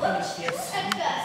Delicious.